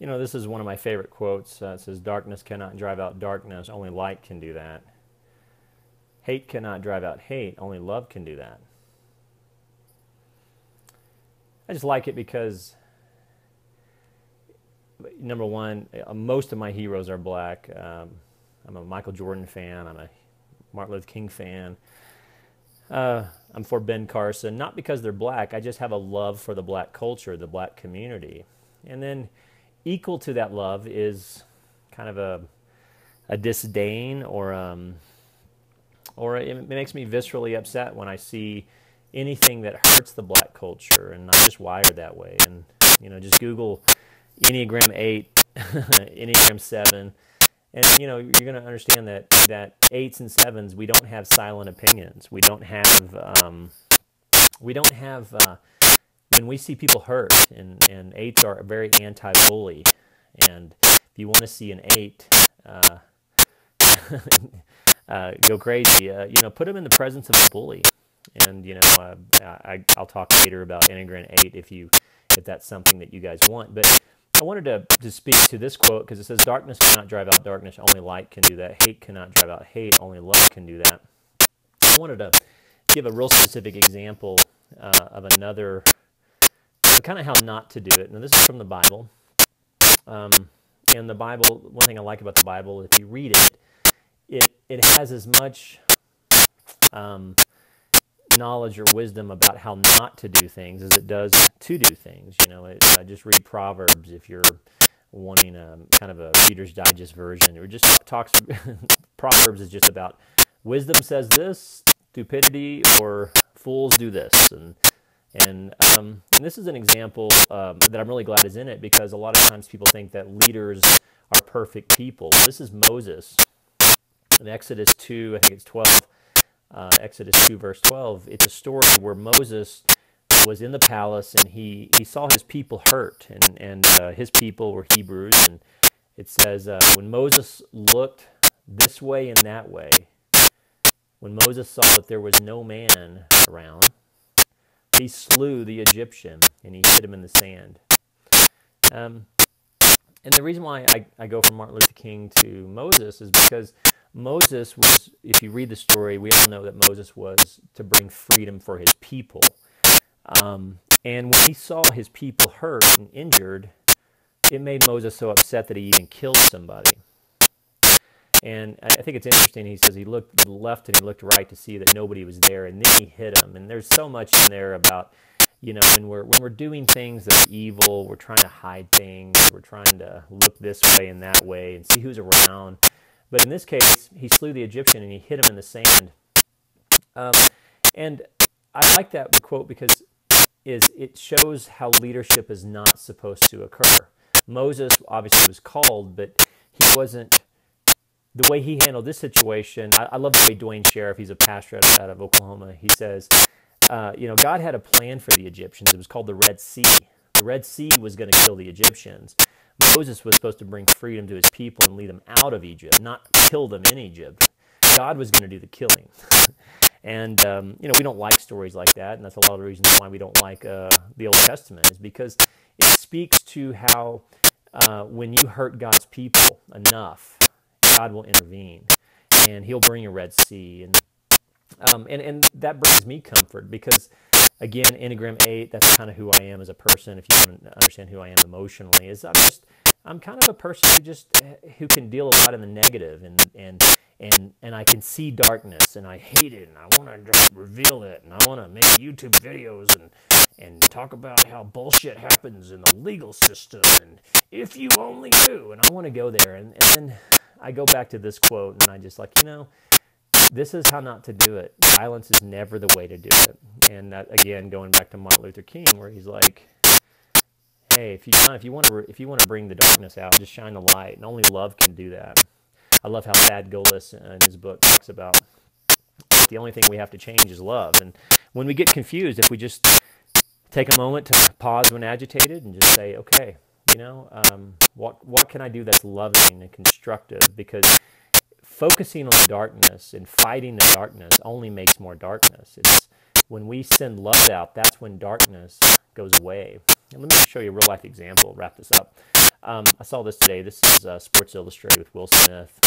you know, this is one of my favorite quotes. Uh, it says, Darkness cannot drive out darkness, only light can do that. Hate cannot drive out hate, only love can do that. I just like it because, number one, uh, most of my heroes are black. Um, I'm a Michael Jordan fan, I'm a Martin Luther King fan. Uh, I'm for Ben Carson, not because they're black. I just have a love for the black culture, the black community. And then equal to that love is kind of a, a disdain or, um, or it makes me viscerally upset when I see anything that hurts the black culture. And I'm just wired that way. And, you know, just Google Enneagram 8, Enneagram 7 and you know you're going to understand that that eights and sevens we don't have silent opinions we don't have um, we don't have uh, when we see people hurt and and eights are very anti-bully and if you want to see an eight uh, uh, go crazy uh, you know put them in the presence of a bully and you know uh, I, I'll talk later about Enneagram 8 if you if that's something that you guys want but I wanted to, to speak to this quote because it says, Darkness cannot drive out darkness, only light can do that. Hate cannot drive out hate, only love can do that. I wanted to give a real specific example uh, of another, kind of how not to do it. Now, this is from the Bible. Um, and the Bible, one thing I like about the Bible, if you read it, it, it has as much um, knowledge or wisdom about how not to do things as it does to do things. You know, it, just read Proverbs if you're wanting a kind of a Reader's Digest version, or just talks. Proverbs is just about wisdom says this, stupidity or fools do this, and and, um, and this is an example um, that I'm really glad is in it because a lot of times people think that leaders are perfect people. This is Moses in Exodus 2, I think it's 12 uh, Exodus 2, verse 12, it's a story where Moses was in the palace and he, he saw his people hurt, and, and uh, his people were Hebrews. And it says, uh, when Moses looked this way and that way, when Moses saw that there was no man around, he slew the Egyptian and he hit him in the sand. Um, and the reason why I, I go from Martin Luther King to Moses is because Moses was, if you read the story, we all know that Moses was to bring freedom for his people. Um, and when he saw his people hurt and injured, it made Moses so upset that he even killed somebody. And I think it's interesting. He says he looked left and he looked right to see that nobody was there, and then he hit him. And there's so much in there about, you know, when we're when we're doing things that are evil, we're trying to hide things, we're trying to look this way and that way, and see who's around. But in this case, he slew the Egyptian and he hit him in the sand. Um, and I like that quote because is it shows how leadership is not supposed to occur. Moses obviously was called, but he wasn't. The way he handled this situation, I, I love the way Duane Sheriff, he's a pastor out, out of Oklahoma, he says, uh, you know, God had a plan for the Egyptians. It was called the Red Sea. The Red Sea was going to kill the Egyptians. Moses was supposed to bring freedom to his people and lead them out of Egypt, not kill them in Egypt. God was going to do the killing. and, um, you know, we don't like stories like that. And that's a lot of the reasons why we don't like uh, the Old Testament, is because it speaks to how uh, when you hurt God's people enough, God will intervene and he'll bring a Red Sea. And, um, and, and that brings me comfort because again, Enneagram 8, that's kind of who I am as a person. If you want to understand who I am emotionally, is I'm just, I'm kind of a person who just, who can deal a lot in the negative and, and, and, and I can see darkness and I hate it and I want to just reveal it and I want to make YouTube videos and, and talk about how bullshit happens in the legal system and if you only knew and I want to go there and, and then I go back to this quote and I just like, you know, this is how not to do it. Violence is never the way to do it. And that, again, going back to Martin Luther King, where he's like, "Hey, if you if you want to if you want to bring the darkness out, just shine the light, and only love can do that." I love how Thad Gillis uh, in his book talks about the only thing we have to change is love. And when we get confused, if we just take a moment to pause when agitated and just say, "Okay, you know, um, what what can I do that's loving and constructive?" Because focusing on darkness and fighting the darkness only makes more darkness. It's when we send love out, that's when darkness goes away. And let me show you a real life example, wrap this up. Um, I saw this today. This is uh, Sports Illustrated with Will Smith,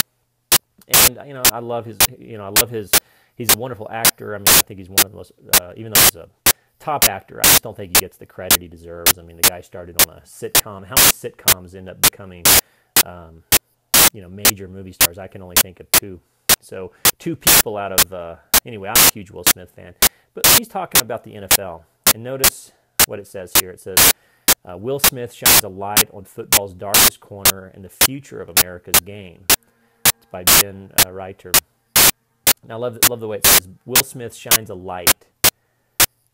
and you know I love his. You know I love his. He's a wonderful actor. I mean I think he's one of the most. Uh, even though he's a top actor, I just don't think he gets the credit he deserves. I mean the guy started on a sitcom. How many sitcoms end up becoming, um, you know, major movie stars? I can only think of two. So two people out of. Uh, anyway, I'm a huge Will Smith fan, but he's talking about the NFL, and notice what it says here. It says uh, Will Smith shines a light on football's darkest corner and the future of America's game. It's by Ben uh, Reiter. Now, I love, love the way it says Will Smith shines a light.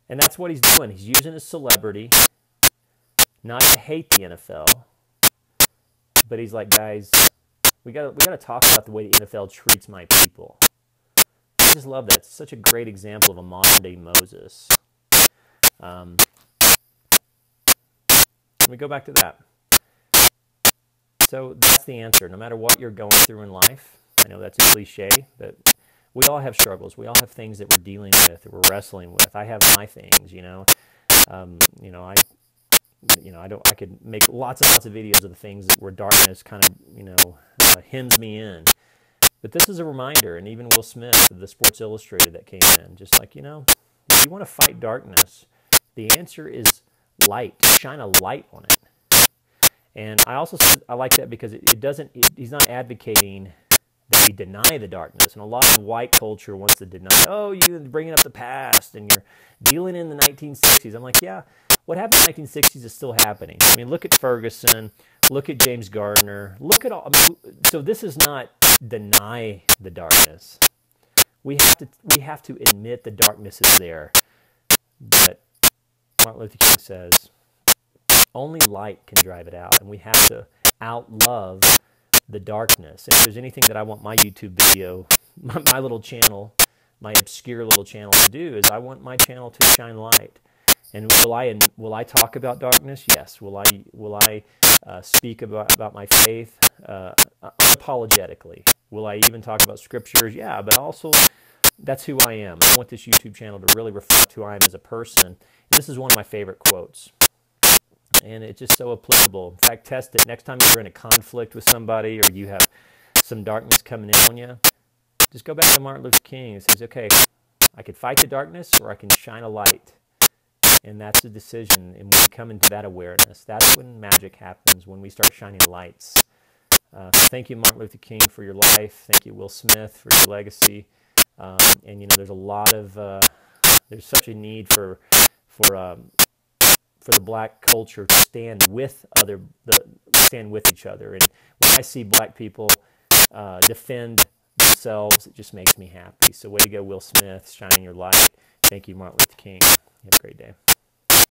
And that's what he's doing. He's using his celebrity not to hate the NFL, but he's like, guys, we got we got to talk about the way the NFL treats my people. I just love that. It's such a great example of a modern day Moses. Um, let me go back to that. So that's the answer. No matter what you're going through in life, I know that's a cliche, but we all have struggles. We all have things that we're dealing with, that we're wrestling with. I have my things, you know. Um, you know, I, you know, I don't. I could make lots and lots of videos of the things that where darkness kind of, you know, uh, hems me in. But this is a reminder, and even Will Smith the Sports Illustrated that came in, just like you know, if you want to fight darkness, the answer is light, shine a light on it. And I also I like that because it, it doesn't. It, he's not advocating that we deny the darkness. And a lot of white culture wants to deny. Oh, you're bringing up the past and you're dealing in the 1960s. I'm like, yeah, what happened in the 1960s is still happening. I mean, look at Ferguson. Look at James Gardner. Look at all. I mean, so this is not deny the darkness. We have to we have to admit the darkness is there. But Martin Luther King says, only light can drive it out, and we have to outlove the darkness. And if there's anything that I want my YouTube video, my, my little channel, my obscure little channel to do, is I want my channel to shine light. And will I will I talk about darkness? Yes. Will I will I uh, speak about about my faith uh, unapologetically? Will I even talk about scriptures? Yeah, but also that's who I am. I want this YouTube channel to really reflect who I am as a person. And this is one of my favorite quotes. And it's just so applicable. In fact, test it. Next time you're in a conflict with somebody or you have some darkness coming in on you, just go back to Martin Luther King and says, okay, I could fight the darkness or I can shine a light. And that's the decision. And when we come into that awareness, that's when magic happens, when we start shining lights. Uh, thank you, Martin Luther King, for your life. Thank you, Will Smith, for your legacy. Um, and you know, there's a lot of uh, there's such a need for for um, for the black culture to stand with other the stand with each other. And when I see black people uh, defend themselves, it just makes me happy. So way to go, Will Smith, shining your light. Thank you, Martin Luther King. Have a great day.